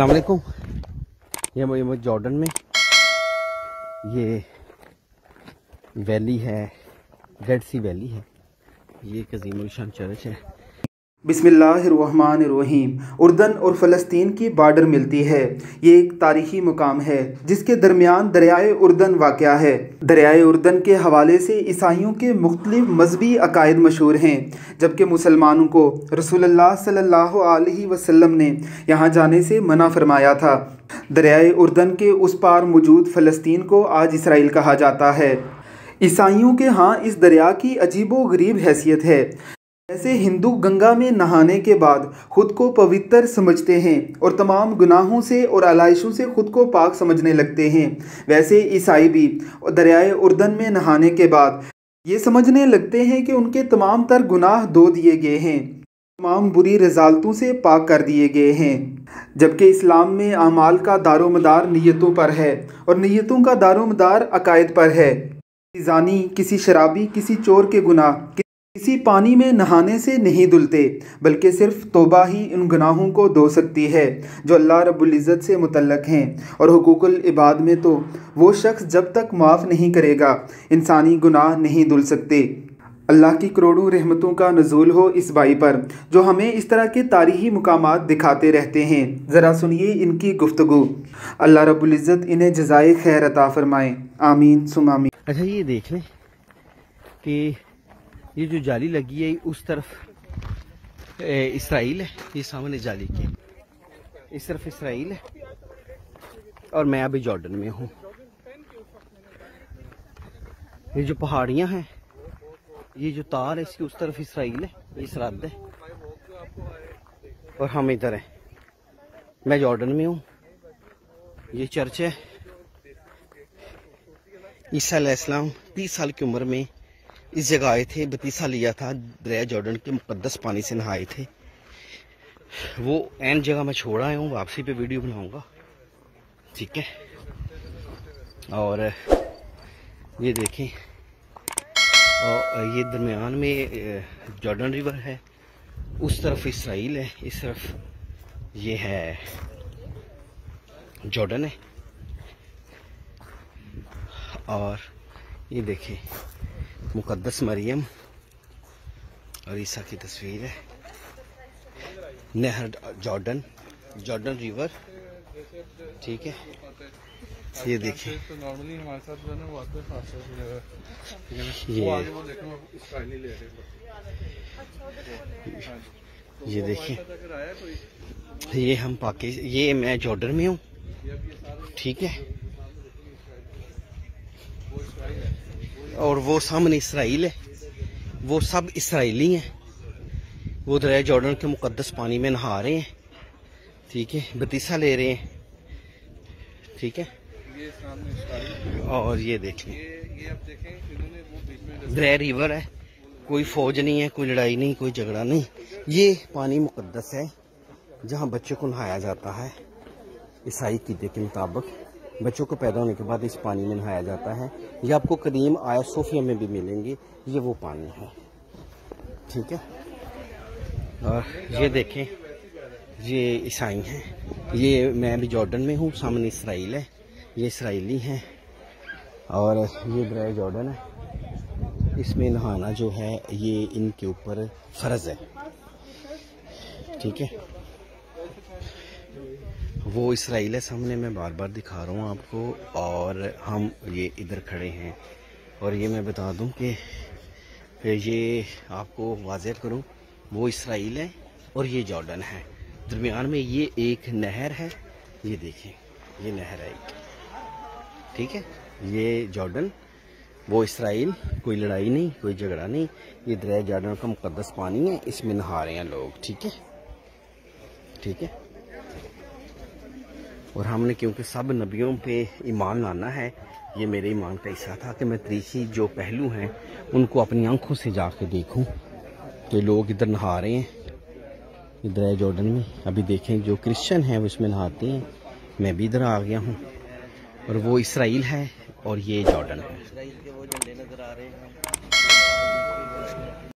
अलकुम ये मुझे जॉर्डन में, ये वैली है, रेड सी वैली है। ये कजीम शान चर्च है। बिस्मिल्लाहिर्रहमानिर्रहीम। उर्दन और फ़लस्तीन की बार्डर मिलती है। ये एक तारीखी मुकाम है, जिसके दरमियान दरियाए उर्दन वाक़ है। दरियाए उर्दन के हवाले से ईसाइयों के मुख्तलिफ़ मजहबी अकायद मशहूर हैं, जबकि मुसलमानों को रसूलुल्लाह सल्लल्लाहु अलैहि वसल्लम ने यहाँ जाने से मना फरमाया था। दरियाए उर्दन के उस पार मौजूद फ़लस्तीन को आज इसराइल कहा जाता है। ईसाइयों के यहाँ इस दरिया की अजीबो गरीब हैसियत है। ऐसे हिंदू गंगा में नहाने के बाद खुद को पवित्र समझते हैं और तमाम गुनाहों से और आलाइशों से खुद को पाक समझने लगते हैं। वैसे ईसाई भी दरियाए उर्दन में नहाने के बाद ये समझने लगते हैं कि उनके तमाम तर गुनाह धो दिए गए हैं। तमाम बुरी रजालतों से पाक कर दिए गए हैं। जबकि इस्लाम में अमाल का दारोमदार नीयतों पर है और नीयतों का दारोमदार अकायद पर है। जानी, किसी शराबी, किसी चोर के गुनाह किसी पानी में नहाने से नहीं धुलते, बल्कि सिर्फ़ तोबा ही उन गुनाहों को धो सकती है, जो अल्लाह रब्ज़त से मुतलक हैं। और हकूक़ुल इबाद में तो वो शख्स जब तक माफ़ नहीं करेगा, इंसानी गुनाह नहीं धुल सकते। अल्लाह की करोड़ों रहमतों का नजूल हो इस बाई पर, जो हमें इस तरह के तारीखी मकाम दिखाते रहते हैं। ज़रा सुनिए इनकी गुफ्तु अल्लाह रब्ज़त इन्हें जजाय खैर अता फ़रमाएँ। आमीन सुमामी अच्छा ये देख लें कि ये जो जाली लगी है उस तरफ़ इसराइल है। ये सामने जाली की। इस तरफ़ इसराइल है। और मैं अभी जॉर्डन में हूँ। ये जो पहाड़ियाँ हैं, ये जो तार है, इसकी उस तरफ़ इसराइल है। ये सरहद है। और हम इधर हैं। मैं जॉर्डन में हूँ। ये चर्च है। ईसा इस्लाम तीस साल की उम्र में इस जगह आए थे, बतीसा लिया था, दरिया जॉर्डन के मुकदस पानी से नहाए थे। वो एन जगह मैं छोड़ आया हूँ, वापसी पे वीडियो बनाऊँगा। ठीक है? और, ये देखें, और ये दरमियान में जॉर्डन रिवर है, उस तरफ़ इसराइल है, इस तरफ़ ये है, जॉर्डन है। और ये देखें मुकद्दस मरियम और ईसा की तस्वीर है। नहर जॉर्डन जॉर्डन रिवर ठीक है? ये देखिए। तो नॉर्मली हमारे साथ जो है ना ये। ये देखिए। ये हम पाकि ये मैं जॉर्डन में हूँ। ठीक है? और वो सामने इसराइल है। वो सब इसराइली हैं। वो दरिया जॉर्डन के मुकदस पानी में नहा रहे हैं। ठीक है, बतीसा ले रहे हैं। ठीक है? और ये देखें दरिया रिवर है। कोई फौज नहीं है, कोई लड़ाई नहीं, कोई झगड़ा नहीं। ये पानी मुकदस है, जहाँ बच्चों को नहाया जाता है। ईसाई कीदे के मुताबिक। बच्चों को पैदा होने के बाद इस पानी में नहाया जाता है। ये आपको कदीम आया सोफिया में भी मिलेंगे। ये वो पानी है। ठीक है? और ये देखें, ये ईसाई हैं। ये मैं भी जॉर्डन में हूँ, सामने इसराइल है। ये इसराइली हैं। और ये ड्राई जॉर्डन है। इसमें नहाना जो है, ये इनके ऊपर फ़र्ज़ है। ठीक है? वो इसराइल है, सामने मैं बार बार दिखा रहा हूँ आपको और हम ये इधर खड़े हैं। और ये मैं बता दूँ कि ये आपको वाजह करूँ, वो इसराइल है और ये जॉर्डन है। दरमियान में ये एक नहर है, ये देखें, ये नहर है। ठीक है, ये जॉर्डन, वो इसराइल, कोई लड़ाई नहीं, कोई झगड़ा नहीं, ये दरिया जॉर्डन का मुकदस पानी है, इसमें नहा रहे हैं लोग। ठीक है ठीक है। और हमने क्योंकि सब नबियों पे ईमान लाना है, ये मेरे ईमान का हिस्सा था कि मैं त्रीसी जो पहलू हैं, उनको अपनी आँखों से जा कर देखूँ। कि लोग इधर नहा रहे हैं, इधर है जॉर्डन में। अभी देखें, जो क्रिश्चियन हैं, वो इसमें नहाते हैं। मैं भी इधर आ गया हूँ। और वो इसराइल है और ये जॉर्डन है।